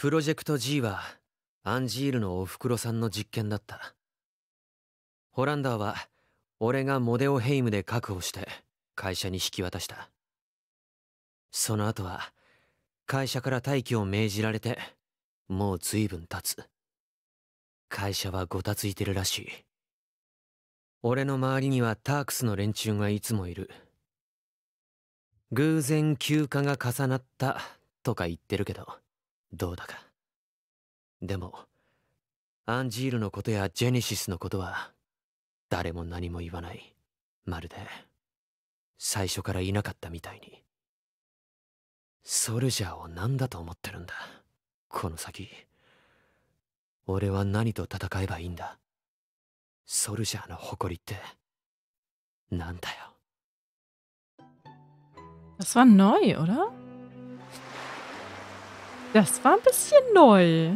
プロジェクト G はアンジールのおふくろさんの実験だった。ホランダーは俺がモデオヘイムで確保して会社に引き渡した。その後は会社から待機を命じられてもう随分経つ。会社はごたついてるらしい。俺の周りにはタークスの連中がいつもいる。偶然休暇が重なったとか言ってるけど。どうだか。でもアンジールのことやジェネシスのことは誰も何も言わない。まるで最初からいなかったみたいに。ソルジャーを何だと思ってるんだ。この先。俺は何と戦えばいいんだ。ソルジャーの誇りってなんだよ。Das war neu, oder? Das war ein bisschen neu.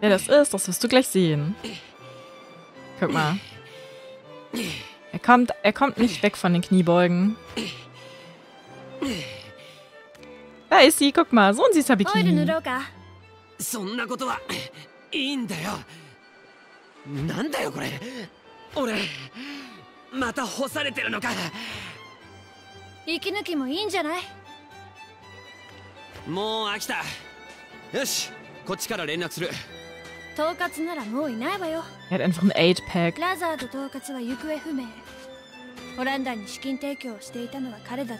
Wer das ist, das wirst du gleich sehen. Guck mal. Er kommt, er kommt nicht weg von den Kniebeugen. Da ist sie, guck mal, so ein süßer Bikini. 息抜きもいいんじゃない？もう飽きた。よしこっちから連絡する。統括ならもういないわよ。Er hat einfach ein 8-Pack. ラザード統括は行方不明。ホランダーに資金提供をしていたのは彼だっ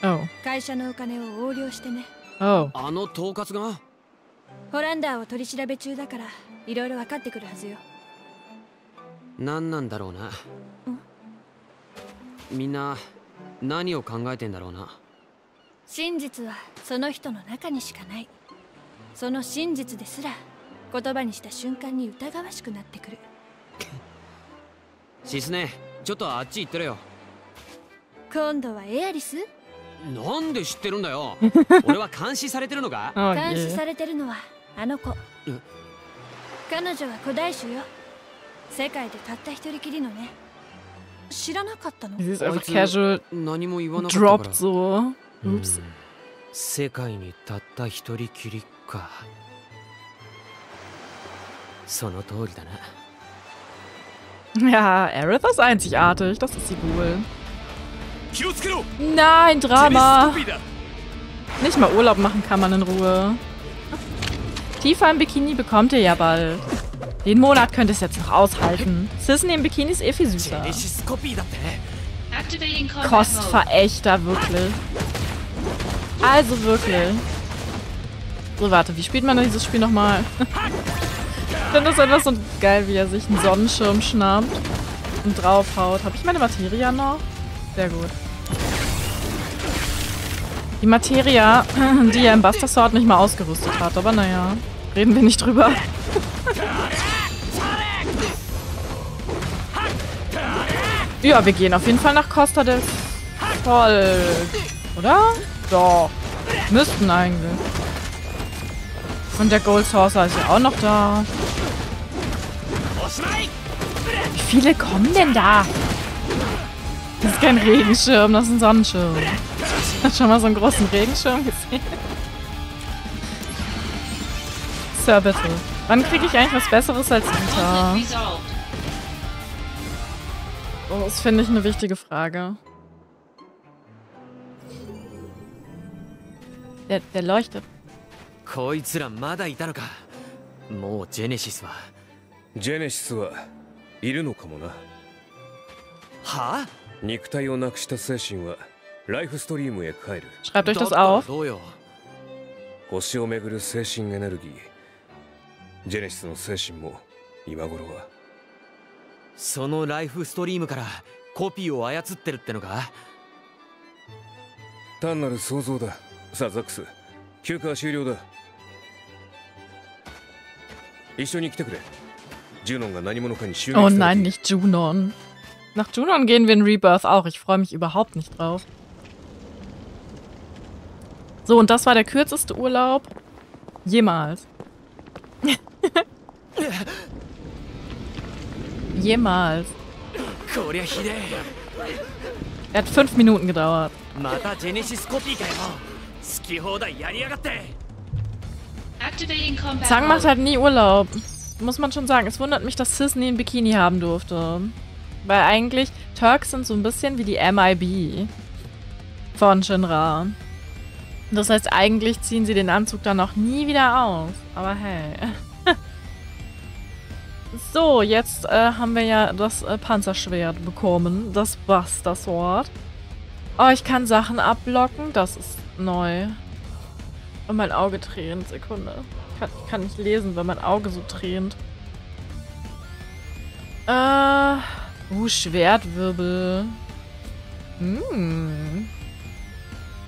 たの。Oh. 会社のお金を横領してね。Oh. あの統括が？ホランダーを取り調べ中だからいろいろ分かってくるはずよ。何なんだろうな。みんな何を考えてんだろうな。真実はその人の中にしかない。その真実ですら言葉にした瞬間に疑わしくなってくる。シスネちょっとあっち行ってろよ。今度はエアリス？なんで知ってるんだよ。俺は監視されてるのか？Oh 監視.されてるのはあの子。え彼女は古代種よ。世界でたった一人きりのね 知らなかったの Sie ist あい einfach つ casual 何も言わなかったから droppt so. うん Ups. 世界にたった一人きりかその通りだな Ja, Aerith ist einzigartig. Das ist sie wohl. 気をつけろ Nein, ジェネシス Drama. コピーだ Nicht mal Urlaub machen kann man in Ruhe. Tifa im Bikini bekommt ihr ja bald. Den Monat könnte es jetzt noch aushalten. Sisney im Bikini ist eh viel süßer. Kostverächter, wirklich. Also wirklich. So, warte, wie spielt man denn dieses Spiel nochmal? ich finde das einfach so geil, wie er sich einen Sonnenschirm schnappt und draufhaut. Habe ich meine Materia noch? Sehr gut. Die Materia, die er im Buster Sword nicht mal ausgerüstet hat, aber naja, reden wir nicht drüber. ja, wir gehen auf jeden Fall nach Costa del Sol. Oder? Doch. Müssten eigentlich. Und der Gold Saucer ist ja auch noch da. Wie viele kommen denn da? Das ist kein Regenschirm, das ist ein Sonnenschirm. Hast du schon mal so einen großen Regenschirm gesehen? Sir, bitte. Wann kriege ich eigentlich was Besseres als Nita? Conflict resolved. Oh, das finde ich eine wichtige Frage. Der, der leuchtet. こいつらまだいたのかもうジェネシスはジェネシスはいるのかもなはあ肉体をなくした精神はライフストリームへ帰る Schreibt euch だっ das たら auf. どうよ星をめぐる精神エネルギージェネシスの精神も今頃は そのライフストリームからコピーを操ってるってのか単なる想像ださあザックス休暇は終了だ一緒に来てくれジュノンが何者かに襲撃 Oh されてい nein, る nicht Junon. Nach Junon gehen wir in Rebirth auch. Ich freue mich überhaupt nicht drauf. So, und das war der kürzeste Urlaub jemals. Jemals. Er hat fünf Minuten gedauert. Zang macht halt nie Urlaub. Muss man schon sagen. Es wundert mich, dass Sis nie ein Bikini haben durfte. Weil eigentlich, Turks sind so ein bisschen wie die MIB von Shinra. Das heißt, eigentlich ziehen sie den Anzug dann noch nie wieder aus. Aber hey so, jetzt äh, haben wir ja das äh, Panzerschwert bekommen. Das Buster Sword. Oh, ich kann Sachen abblocken. Das ist neu. Und mein Auge tränt. Sekunde. Kann, ich kann nicht lesen, weil mein Auge so tränt. Äh. Uh, Schwertwirbel. Hm.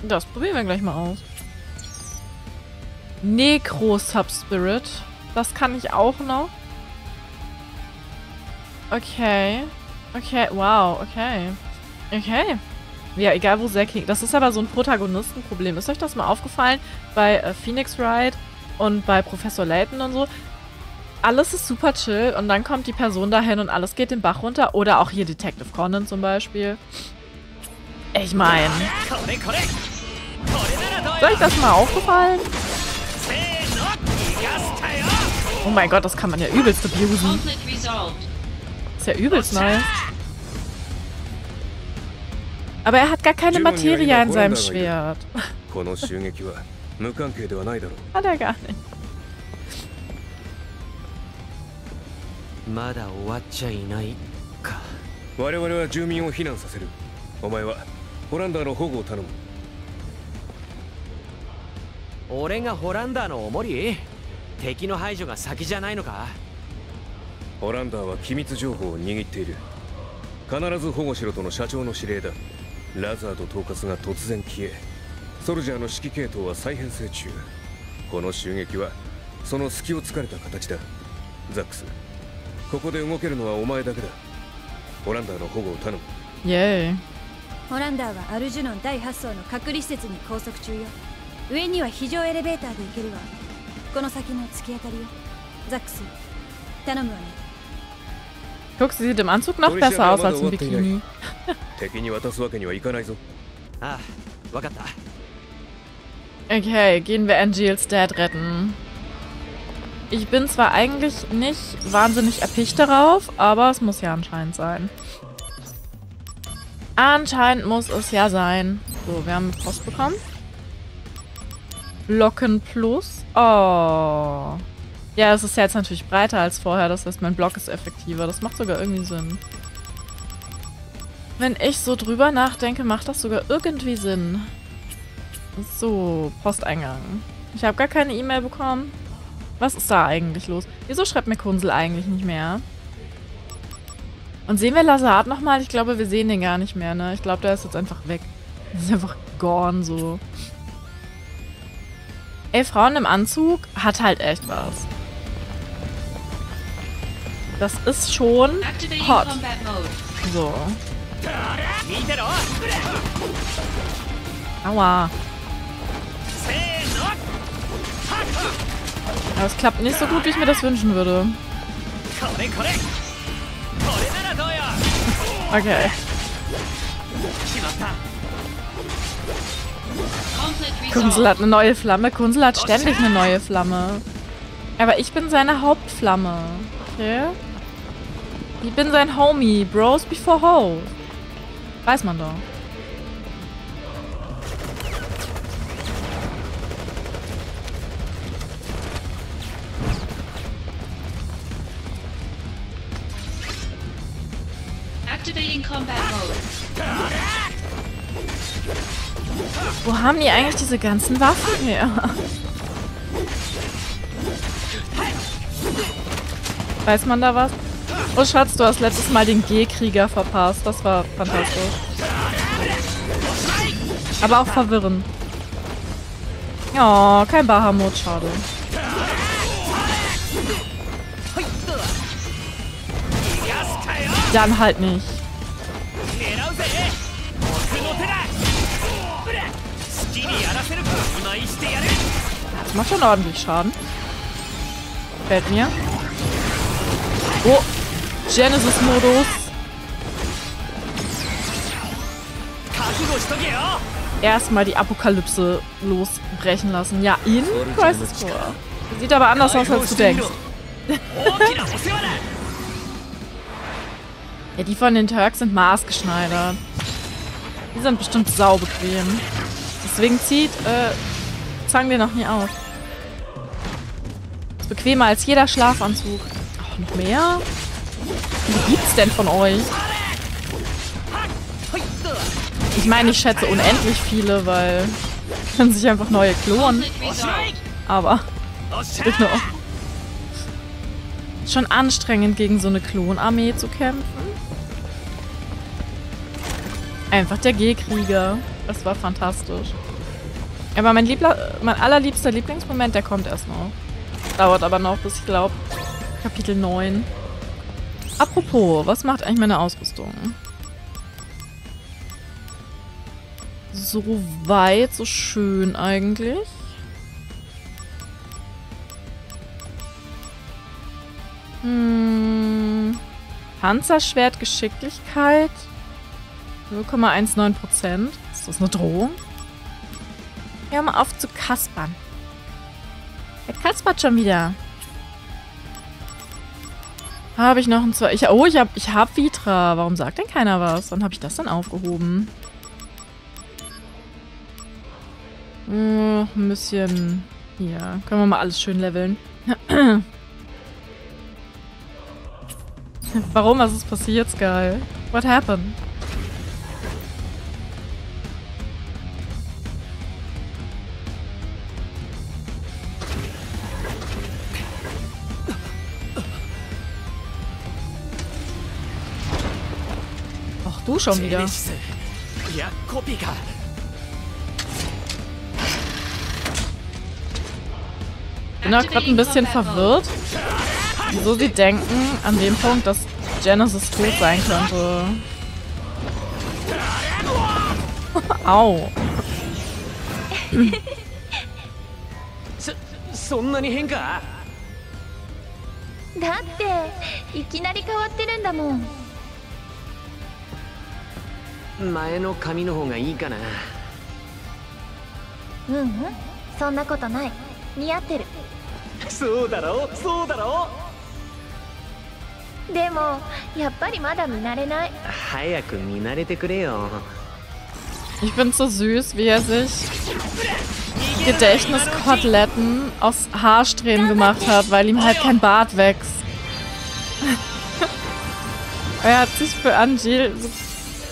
Das probieren wir gleich mal aus. Necro Subspirit. Das kann ich auch noch. Okay. Okay, wow, okay. Okay. Ja, egal wo Zack hinkt. Das ist aber so ein Protagonistenproblem. Ist euch das mal aufgefallen? Bei äh, Phoenix Wright und bei Professor Layton und so. Alles ist super chill und dann kommt die Person dahin und alles geht den Bach runter. Oder auch hier Detective Conan zum Beispiel. Ich meine. Ist euch das mal aufgefallen? Oh mein Gott, das kann man ja übelst abusen. Ist ja übelst nice. Aber er hat gar keine Materie ja in seinem Schwert. この襲撃は無関係ではないだろう Hat er gar nicht. まだ終わっちゃいないか我々は住民を避難させるお前はホランダーの保護を頼む俺がホランダーのおもり敵の排除が先じゃないのかホランダーは機密情報を握っている。必ず保護しろとの社長の指令だ。ラザード統括が突然消えソルジャーの指揮系統は再編成中。この襲撃はその隙を突かれた形だ。ザックスここで動けるのはお前だけだ。ホランダーの保護を頼む。Yay. ホランダーはアルジュノン第8層の隔離施設に拘束中よ。上には非常エレベーターで行けるわ。この先の突き当たりよ。ザックス頼むわね Guck, sie sieht im Anzug noch besser aus als im Bikini. Ah, okay, gehen wir Angels Dad retten. Ich bin zwar eigentlich nicht wahnsinnig erpicht darauf, aber es muss ja anscheinend sein. Anscheinend muss es ja sein. So, wir haben Post bekommen. Locken Plus. Oh. Ja, es ist jetzt natürlich breiter als vorher. Das heißt, mein Block ist effektiver. Das macht sogar irgendwie Sinn. Wenn ich so drüber nachdenke, macht das sogar irgendwie Sinn. So, Posteingang. Ich habe gar keine E-Mail bekommen. Was ist da eigentlich los? Wieso schreibt mir Kunsel eigentlich nicht mehr? Und sehen wir Lazard nochmal? Ich glaube, wir sehen den gar nicht mehr, ne? Ich glaube, der ist jetzt einfach weg. Der ist einfach gone, so. Ey, Frauen im Anzug hat halt echt was das ist schon hot. So. Aua. Aber es klappt nicht so gut, wie ich mir das wünschen würde. Okay. Kunzel hat eine neue Flamme. Kunzel hat ständig eine neue Flamme. Aber ich bin seine Hauptflamme. Okay? Ich bin sein Homie. Bros before hoes. Weiß man doch. Activating combat mode. Wo haben die eigentlich diese ganzen Waffen her? Weiß man da was? Oh Schatz, du hast letztes Mal den G-Krieger verpasst. Das war fantastisch. Aber auch verwirrend. Ja, oh, kein Bahamut, schade. Dann halt nicht. Das macht schon ordentlich Schaden. Fällt mir. Oh, Genesis-Modus. erstmal die Apokalypse losbrechen lassen. Ja, in Crisis Core. Sieht aber anders aus, als du denkst. ja, die von den Turks sind maßgeschneidert. Die sind bestimmt saubequem. Deswegen zieht, äh, zeigen wir noch nie aus. Ist bequemer als jeder Schlafanzug. Ach, noch mehr? Gibt's denn von euch? Ich meine, ich schätze unendlich viele, weil können sich einfach neue klonen. Aber genau. Schon anstrengend gegen so eine Klonarmee zu kämpfen. Einfach der G-Krieger. Das war fantastisch. Aber mein, Liebla mein allerliebster Lieblingsmoment, der kommt erst noch. Dauert aber noch bis, ich glaube, Kapitel 9. Apropos, was macht eigentlich meine Ausrüstung? So weit, so schön eigentlich. Hm, Panzerschwert Geschicklichkeit 0,19%. Ist das eine Drohung? Hör mal auf zu kaspern. Er kaspert schon wieder. Habe ich noch ein zwei. Ich, oh, ich habe ich hab Vitra. Warum sagt denn keiner was? Wann habe ich das dann aufgehoben? Hm, ein bisschen. Hier. Können wir mal alles schön leveln. Warum? Was ist passiert, Sky? What happened? schon wieder. いやコピーか bin auch gerade ein bisschen verwirrt, wieso sie denken an dem Punkt, dass Genesis tot sein könnte. Au. そんなに変かだっていきなり変わってるんだもん 前の髪の方がいいかなうんうんそんなことない似合ってるそうだろそうだろでもやっぱりまだ見慣れない早く見慣れてくれよ Ich find's so süß, wie er sich Gedächtniskoteletten aus Haarsträhnen gemacht hat, weil ihm halt kein Bart wächst. er hat sich für Angel so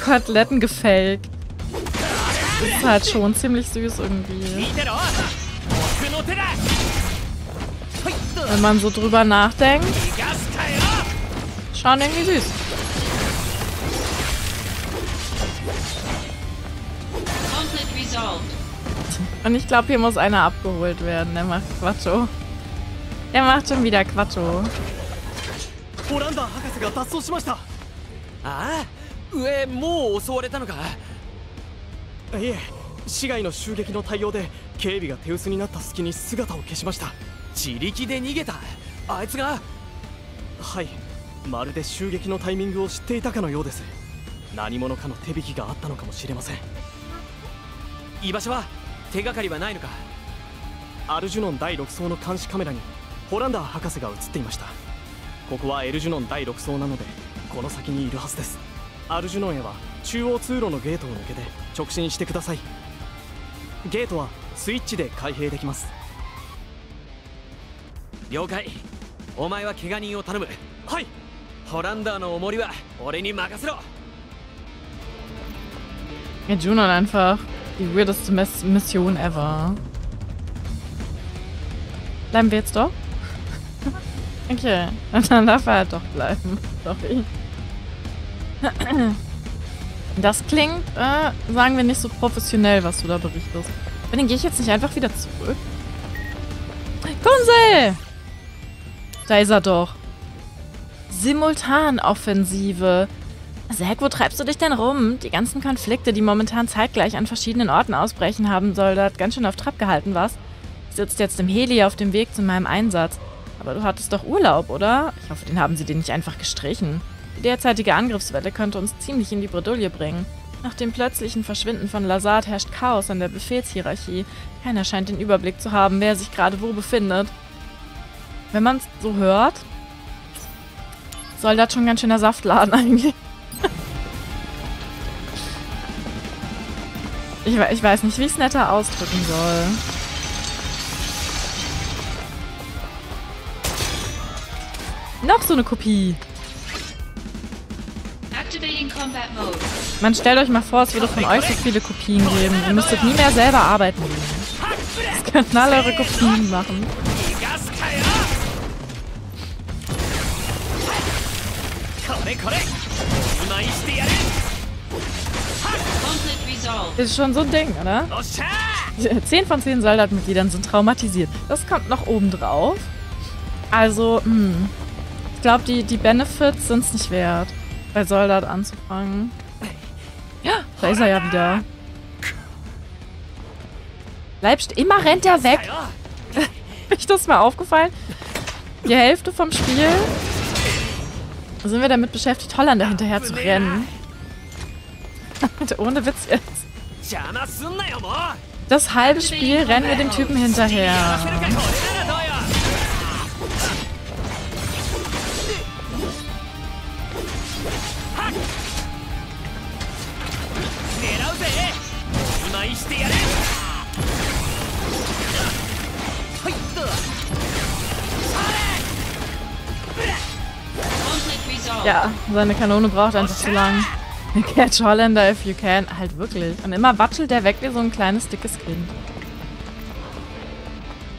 Koteletten gefällt. Das ist halt schon ziemlich süß irgendwie. Wenn man so drüber nachdenkt. Schon irgendwie süß. Und ich glaube, hier muss einer abgeholt werden. Der macht Quatscho. Der macht schon wieder Quatscho. Ah, 上もう襲われたのか？いえ市街の襲撃の対応で警備が手薄になった隙に姿を消しました。自力で逃げた？あいつが？はい。まるで襲撃のタイミングを知っていたかのようです。何者かの手引きがあったのかもしれません。居場所は手がかりはないのか？アルジュノン第6層の監視カメラにホランダー博士が映っていました。ここはエルジュノン第6層なのでこの先にいるはずですアルジュノンへは中央通路のゲートを抜けて直進してくださいゲートはスイッチで開閉できます了解お前は怪我人を頼むはいホランダーの重りは俺に任せろ Ja, Junon einfach die weirdeste Miss Mission ever. Bleiben wir jetzt doch? Okay, dann darf er halt doch bleiben. Sorry. Das klingt, äh, sagen wir nicht so professionell, was du da berichtest. Aber dann gehe ich jetzt nicht einfach wieder zurück. Kunsel! Da ist er doch. Simultanoffensive. Zack, wo treibst du dich denn rum? Die ganzen Konflikte, die momentan zeitgleich an verschiedenen Orten ausbrechen, haben Soldat ganz schön auf Trab gehalten, was? Ich sitzt jetzt im Heli auf dem Weg zu meinem Einsatz. Aber du hattest doch Urlaub, oder? Ich hoffe, den haben sie dir nicht einfach gestrichen. Die derzeitige Angriffswelle könnte uns ziemlich in die Bredouille bringen. Nach dem plötzlichen Verschwinden von Lazard herrscht Chaos an der Befehlshierarchie. Keiner scheint den Überblick zu haben, wer sich gerade wo befindet. Wenn man es so hört, soll das schon ganz schöner Saftladen eigentlich. ich, ich weiß nicht, wie ich es netter ausdrücken soll. Noch so eine Kopie. Man stellt euch mal vor, es würde von euch so viele Kopien geben. Ihr müsstet nie mehr selber arbeiten. Es können alle eure Kopien machen. Das Ist schon so ein Ding, oder? 10 von 10 Soldatmitgliedern sind traumatisiert. Das kommt noch oben drauf. Also, mh. ich glaube, die, die Benefits sind es nicht wert bei Soldat anzufangen. Ja, da ist er ja wieder. Bleibst immer rennt er weg. Ist das mal aufgefallen? Die Hälfte vom Spiel sind wir damit beschäftigt, Holländer hinterher zu rennen. Ohne Witz jetzt. Das halbe Spiel rennen wir dem Typen hinterher. Ja, seine Kanone braucht einfach zu lang. Catch Holländer if you can. Halt wirklich. Und immer watschelt der weg wie so ein kleines, dickes Kind.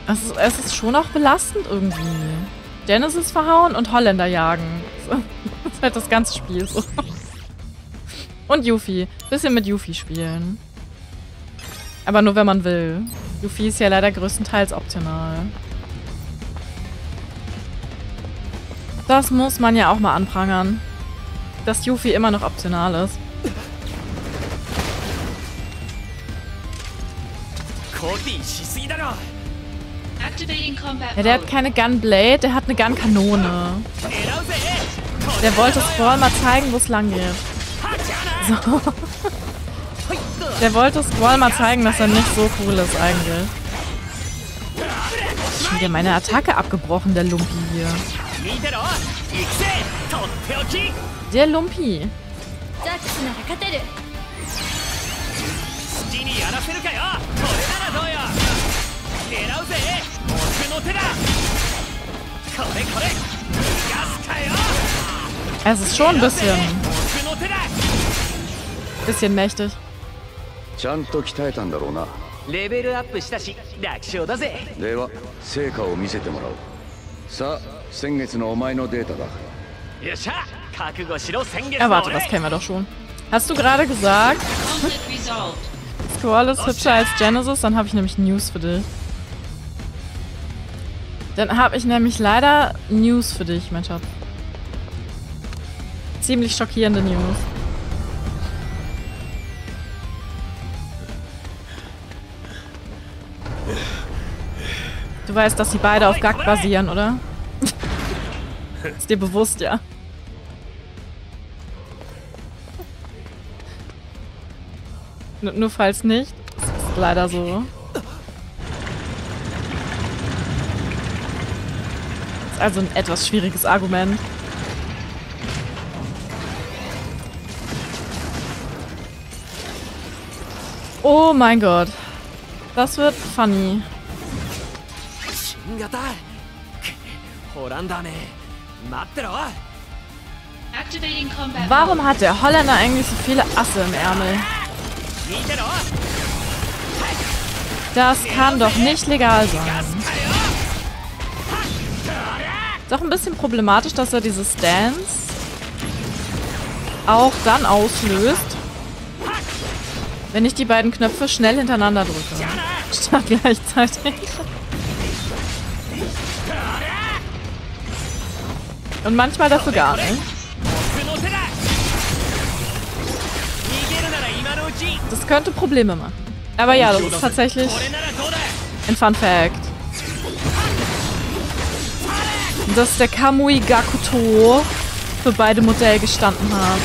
Es ist, es ist schon auch belastend irgendwie. Genesis verhauen und Holländer jagen. Das ist halt das ganze Spiel so. Und Yuffie. Bisschen mit Yuffie spielen. Aber nur wenn man will. Yuffie ist ja leider größtenteils optional. Das muss man ja auch mal anprangern. Dass Yuffie immer noch optional ist. Ja, der hat keine Gunblade, der hat eine Gunkanone. Der wollte Squall mal zeigen, wo es lang geht. So. Der wollte Squall mal zeigen, dass er nicht so cool ist eigentlich. Schon wieder meine Attacke abgebrochen, der Lumpi hier. 見てろ。行くぜとっておき。Der Lumpi. ザックスなら勝てる。好きにやらせるかよ。これならどうよ。狙うぜ。奥の手だ。これこれ。逃がすかよ。Es ist schon ein bisschen, 奥の手だ。bisschen mächtig. ちゃんと鍛えたんだろうな。レベルアップしたし楽勝だぜ。では成果を見せてもらおう。さあ Erwarte, das kennen wir doch schon. Hast du gerade gesagt? Hm? Squall ist hübscher als Genesis, dann habe ich nämlich News für dich. Dann habe ich nämlich leider News für dich, mein Schatz. Ziemlich schockierende News. Du weißt, dass sie beide auf Gag basieren, oder? Ist dir bewusst, ja. N nur falls nicht, es ist leider so. Ist also ein etwas schwieriges Argument. Oh mein Gott. Das wird funny. 新型ホランダー Warum hat der Holländer eigentlich so viele Asse im Ärmel? Das kann doch nicht legal sein. Ist auch ein bisschen problematisch, dass er diese Stance auch dann auslöst, wenn ich die beiden Knöpfe schnell hintereinander drücke. Statt gleichzeitig. Und manchmal das sogar, ne? Das könnte Probleme machen. Aber ja, das ist tatsächlich ein Fun Fact. Dass der Kamui Gakuto für beide Modelle gestanden hat.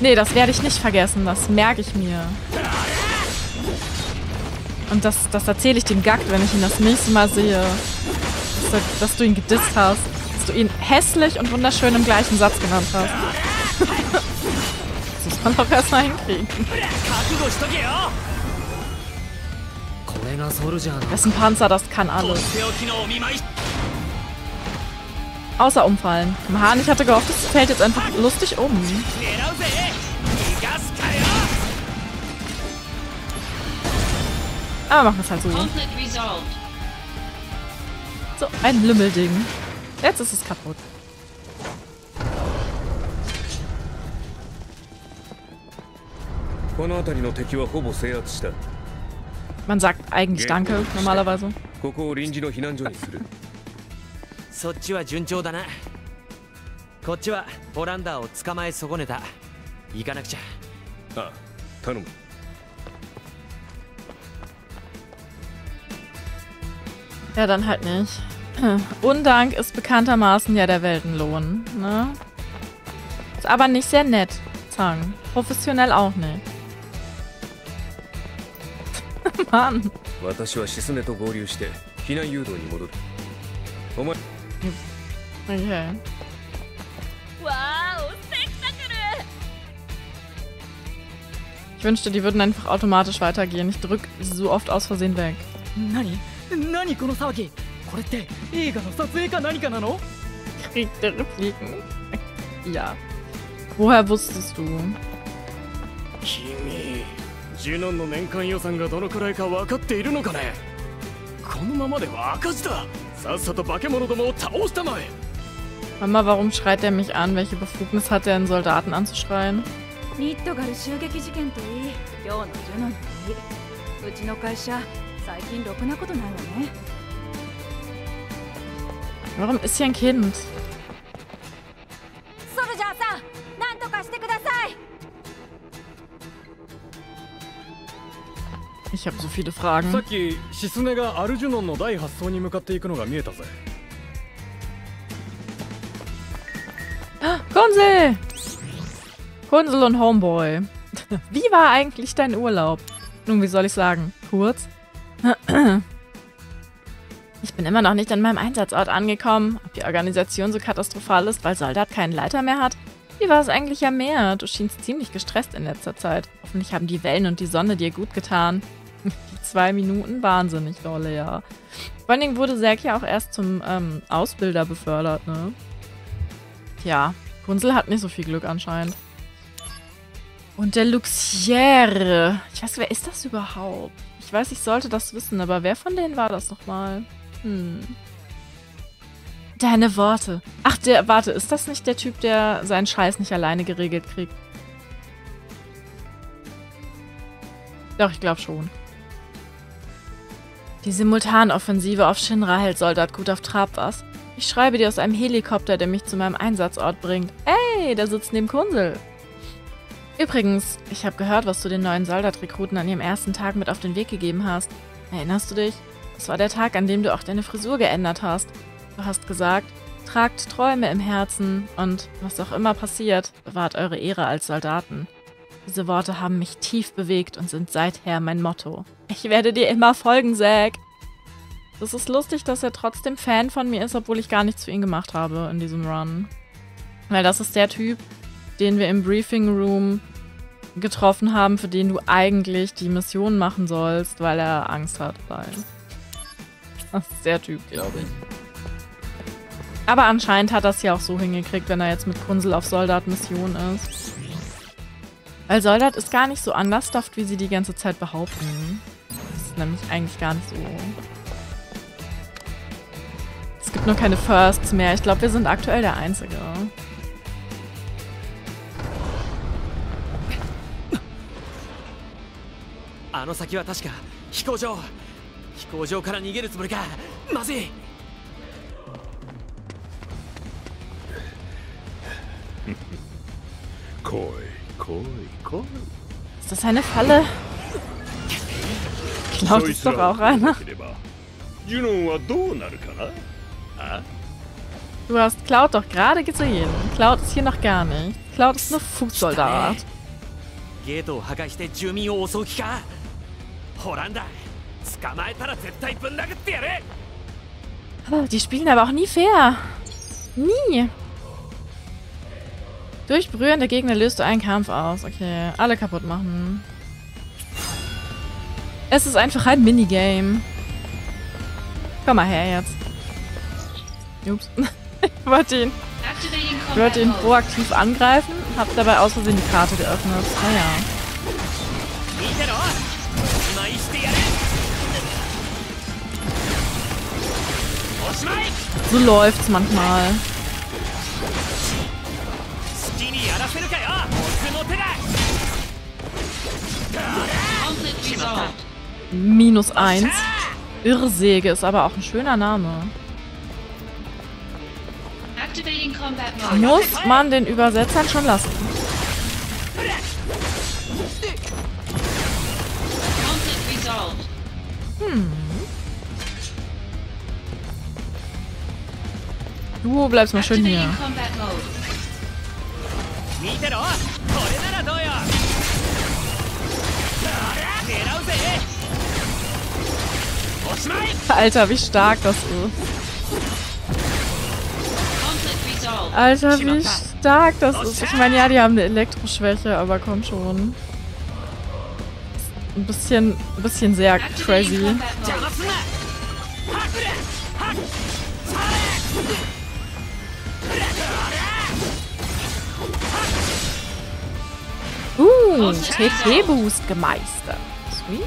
Nee, das werde ich nicht vergessen. Das merke ich mir. Und das, das erzähle ich dem Gag, wenn ich ihn das nächste Mal sehe. Dass, du, dass du ihn gedisst hast. Dass du ihn hässlich und wunderschön im gleichen Satz genannt hast. das muss man doch erstmal hinkriegen. Das ist ein Panzer, das kann alles. Außer umfallen. Mann, ich hatte gehofft, es fällt jetzt einfach lustig um. Aber machen wir es halt so. So, ein Lümmelding. Jetzt ist es kaputt. Man sagt eigentlich Danke, normalerweise. Ja, dann halt nicht. Undank ist bekanntermaßen ja der Weltenlohn. Ne? Ist aber nicht sehr nett, Zang. Professionell auch nicht. Mann. Okay. Ich wünschte, die würden einfach automatisch weitergehen. Ich drücke so oft aus Versehen weg. Nein. 何この騒ぎこれって映画の撮影か何かなの Krieg der Repliken. Ja. Woher wusstest du? 君ジュノンの年間予算がどのくらいか分かっているのかねこのままでは赤字ださっさと化け物どもを倒したまえ Mama, warum schreit er mich an? Welche Befugnis hat er, einen Soldaten anzuschreien? ニットガル襲撃事件といい今日のジュノンといいうちの会社 最近ろくなことないわね Warum ist hier ein Kind? ソルジャーさん何とかしてください Ich habe so viele Fragen. さっきシスネがアルジュノンの第発送に向かっていくのが見えたぜ Kunsel! Kunsel und Homeboy. Wie war eigentlich dein Urlaub? Nun, wie soll ich sagen? Kurz? ich bin immer noch nicht an meinem Einsatzort angekommen. Ob die Organisation so katastrophal ist, weil Soldat keinen Leiter mehr hat? Wie war es eigentlich am Meer? Du schienst ziemlich gestresst in letzter Zeit. Hoffentlich haben die Wellen und die Sonne dir gut getan. Die zwei Minuten wahnsinnig dolle, ja. Vor allen Dingen wurde Zack ja auch erst zum ähm, Ausbilder befördert, ne? Tja, Kunsel hat nicht so viel Glück anscheinend. Und der Luxiere. Ich weiß, wer ist das überhaupt? Ich weiß, ich sollte das wissen, aber wer von denen war das nochmal? Hm. Deine Worte. Ach, der, warte, ist das nicht der Typ, der seinen Scheiß nicht alleine geregelt kriegt? Doch, ich glaube schon. Die Simultanoffensive auf Shinra hält Soldat gut auf Trab, was? Ich schreibe dir aus einem Helikopter, der mich zu meinem Einsatzort bringt. Ey, der sitzt neben Kunsel. Übrigens, ich habe gehört, was du den neuen Soldatrekruten an ihrem ersten Tag mit auf den Weg gegeben hast. Erinnerst du dich? Das war der Tag, an dem du auch deine Frisur geändert hast. Du hast gesagt, tragt Träume im Herzen und was auch immer passiert, bewahrt eure Ehre als Soldaten. Diese Worte haben mich tief bewegt und sind seither mein Motto. Ich werde dir immer folgen, Zack. Das ist lustig, dass er trotzdem Fan von mir ist, obwohl ich gar nichts für ihn gemacht habe in diesem Run. Weil das ist der Typ, den wir im Briefing Room getroffen haben, für den du eigentlich die Mission machen sollst, weil er Angst hat. Weil das ist der Typ, glaube ich. Aber anscheinend hat er es ja auch so hingekriegt, wenn er jetzt mit Kunsel auf Soldat-Mission ist. Weil Soldat ist gar nicht so understuffed, wie sie die ganze Zeit behaupten. Das ist nämlich eigentlich gar nicht so. Es gibt nur keine Firsts mehr. Ich glaube, wir sind aktuell der Einzige. あの先は確か飛行場飛行場から逃げるつもりかまずい Koi, koi, koi. Ist das eine Falle? Klaut es doch auch einer. ジュノンはどうなるかなあ Du hast Cloud doch gerade gesehen. Cloud ist hier noch gar nicht. Cloud ist nur Fußsoldat. ゲートを破壊して住民を襲う気か aber die spielen aber auch nie fair. Nie. Durch berührende Gegner löst du einen Kampf aus. Okay, alle kaputt machen. Es ist einfach ein Minigame. Komm mal her jetzt. Ups. ich wollte ihn. Ich wollte ihn proaktiv angreifen, hab dabei aus Versehen die Karte geöffnet. Ah naja. だ Conflict resolved. Minus eins. Irrsäge ist aber auch ein schöner Name. Muss man den Übersetzern schon lassen. Conflict Du bleibst mal schön hier. Alter, wie stark das ist. Alter, wie stark das ist. Ich meine, ja, die haben eine Elektroschwäche, aber komm schon. Ein bisschen, ein bisschen sehr crazy. Oh, TP-Boost gemeistert. Sweet.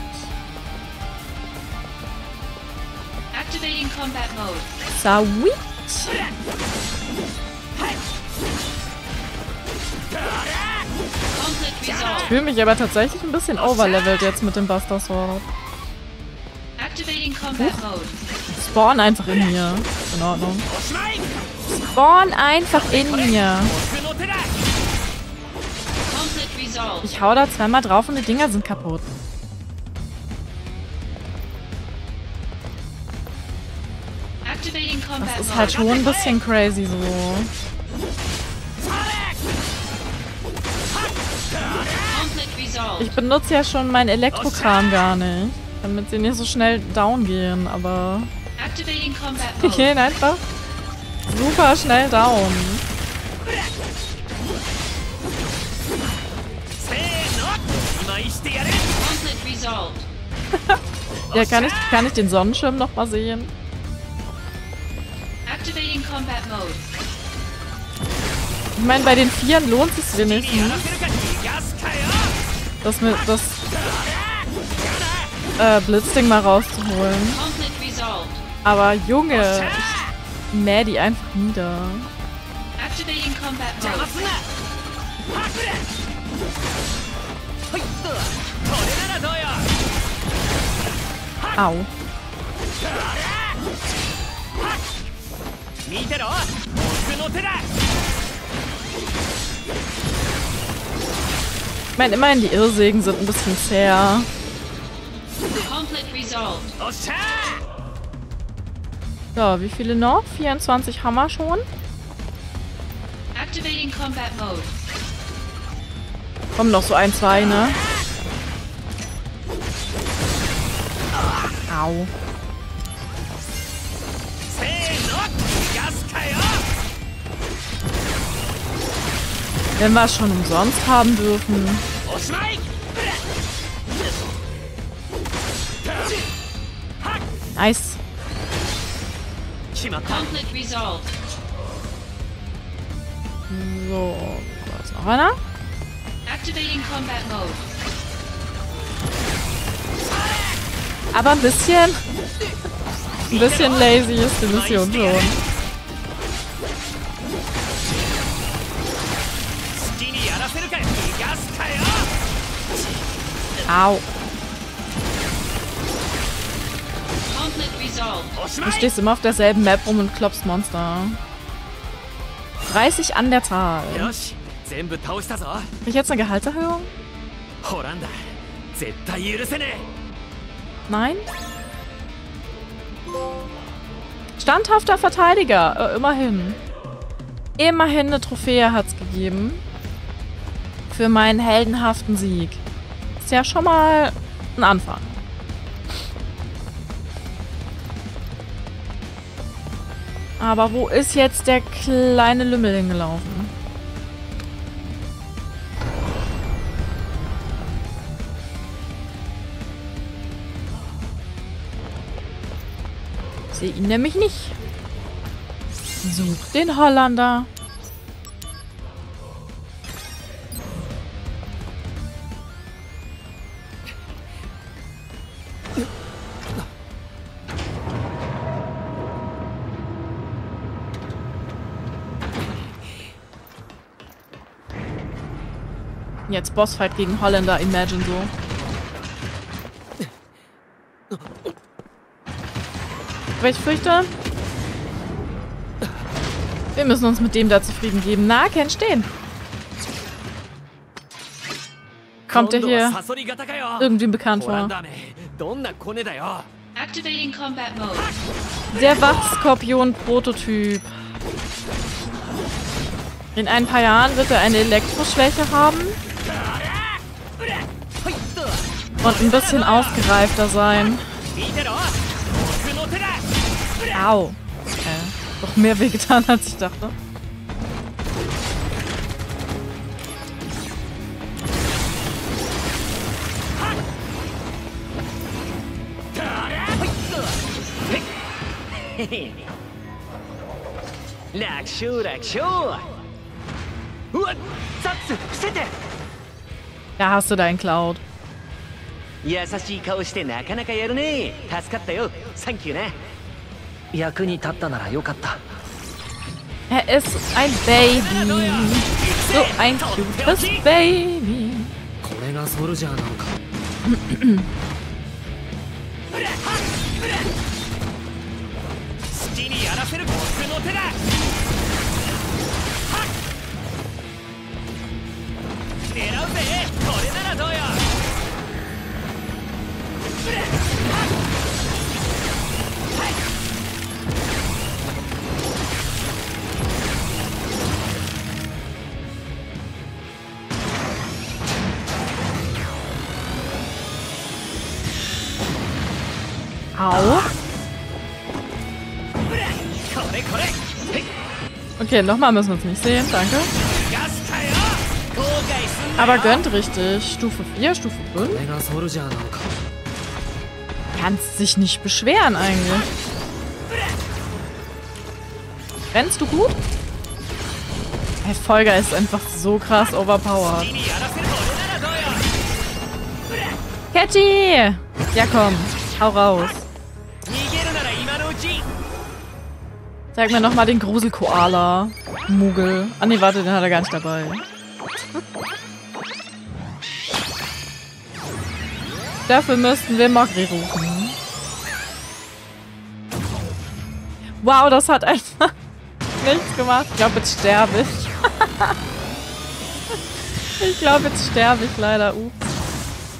Activating Combat Mode. Sweet. Ich fühle mich aber tatsächlich ein bisschen overlevelt jetzt mit dem Buster Sword. Huch. Spawn einfach in mir. In Ordnung. Spawn einfach in mir. Ich hau da zweimal drauf und die Dinger sind kaputt. Das ist halt schon ein bisschen crazy so. Ich benutze ja schon meinen Elektrokram gar nicht. Damit sie nicht so schnell down gehen, aber die gehen einfach super schnell down. ja, kann ich, kann ich den Sonnenschirm noch mal sehen? Ich meine, bei den Vieren lohnt es sich nicht. Das mit das äh, Blitzding mal rauszuholen. Aber Junge, ich mäh die einfach nieder. Activating Combat Mode. Au. Ich meine, immerhin die Irrsägen sind ein bisschen fair. So, wie viele noch? 24 Hammer schon. Kommen noch so ein, zwei, ne? Au. Wenn wir es schon umsonst haben dürfen. Nice. So, kurz noch einer. Activating Combat Mode. Aber ein bisschen... Ein bisschen lazy ist die Mission schon. Au. Du stehst immer auf derselben Map rum und klopfst Monster. 30 an der Zahl. Krieg ich jetzt eine Gehaltserhöhung? Nein? Standhafter Verteidiger. Äh, immerhin. Immerhin eine Trophäe hat's gegeben. Für meinen heldenhaften Sieg. Ist ja schon mal ein Anfang. Aber wo ist jetzt der kleine Lümmel hingelaufen? Sehe ihn nämlich nicht. Such den Holländer. Jetzt Bossfight gegen Holländer, imagine so. Aber ich fürchte, wir müssen uns mit dem da zufrieden geben. Na, Ken, stehen. Kommt der hier irgendwie bekannt vor? Der Wachskorpion-Prototyp. In ein paar Jahren wird er eine Elektroschwäche haben. Und ein bisschen ausgereifter sein. Au. Okay. Doch mehr wehgetan, als ich dachte. Da hast du dein Cloud. 優しい顔してなかなかやるね。助かったよ。サンキューな役に立ったならよかった。Er ist ein Baby. So ein cutes Baby. これがソルジャーなのか Au. Okay, nochmal müssen wir uns nicht sehen. Danke. Aber gönnt richtig. Stufe 4, Stufe 5. Kannst dich nicht beschweren eigentlich. Rennst du gut? Hey, Folger ist einfach so krass overpowered. Catchy! Ja komm, hau raus. Zeig mir nochmal den Gruselkoala. Mugel. Ah nee, warte, den hat er gar nicht dabei. Dafür müssten wir Mogri rufen. Wow, das hat einfach nichts gemacht. Ich glaube, jetzt sterbe ich. ich glaube, jetzt sterbe ich leider. Ups.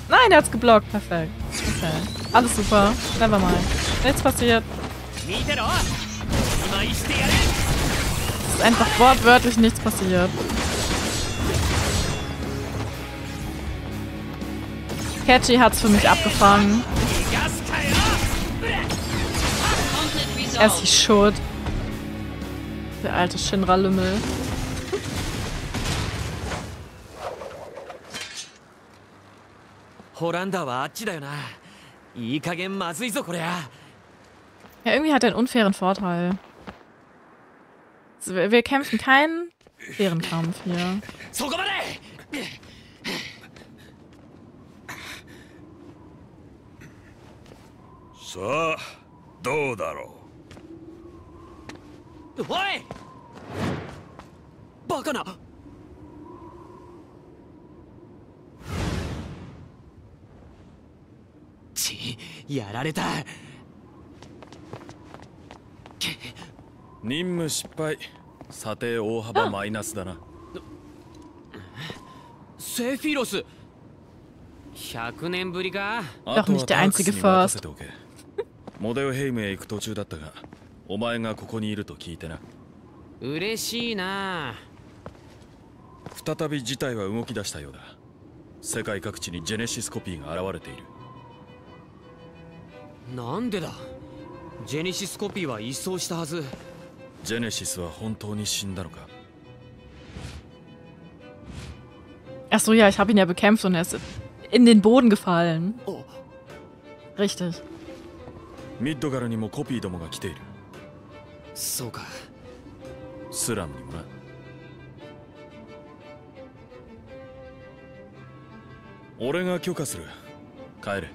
Nein, er hat's geblockt. Perfekt. Okay. Alles super. Never mind. Nichts passiert. Es ist einfach wortwörtlich nichts passiert. Catchy hat's für mich abgefangen. Er ist Schuld. Der alte Shinra-Lümmel. Ja, irgendwie hat er einen unfairen Vorteil Also, Wir wir kämpfen keinen fairen Kampf hier. そこまでさあどうだろおいバカなちやられた任務失敗 査定大幅マイナスだな。セフィロス。100年ぶりか。あとはタークスに任せておけ。モデオヘイムへ行く途中だったがお前がここにいると聞いてな。嬉しいな。再び事態は動き出したようだ。世界各地にジェネシスコピーが現れている。なんでだ？ジェネシスコピーは一掃したはずジェネシスは本当に死んだのか Ach so, ja, ich habe ihn ja bekämpft und er ist in den Boden gefallen. Richtig. ミッドガルにもコピーどもが来ているそうかスラムにもな俺が許可する帰れ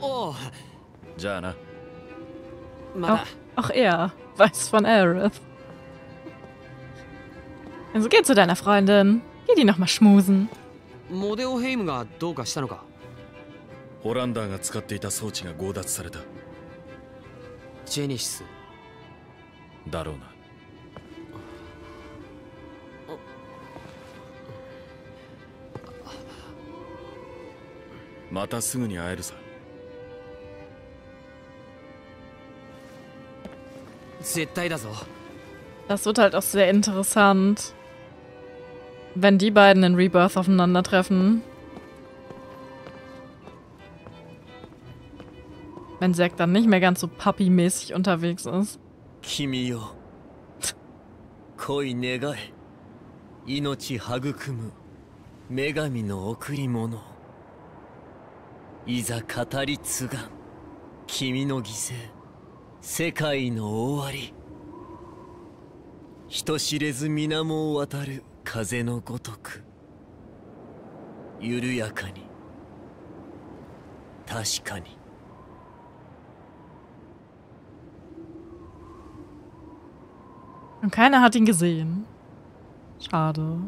おおうじゃあな まだ Auch er weiß von Aerith. Also geh zu deiner Freundin. Geh die nochmal schmusen. モデオヘイムがどうかしたのかホランダーが使っていた装置が強奪されたジェネシスだろうなまたすぐに会えるさ Das wird halt auch sehr interessant, wenn die beiden in Rebirth aufeinandertreffen. Wenn Zack dann nicht mehr ganz so Papi-mäßig unterwegs ist. Kimi. Koi negai. Inochi hagukumu. Megami no okurimono. Iza katari tsuga. Kimi no gisei. 世界の終わり人知れず水面を渡る風のごとく緩やかに確かに Und keiner hat ihn gesehen. Schade.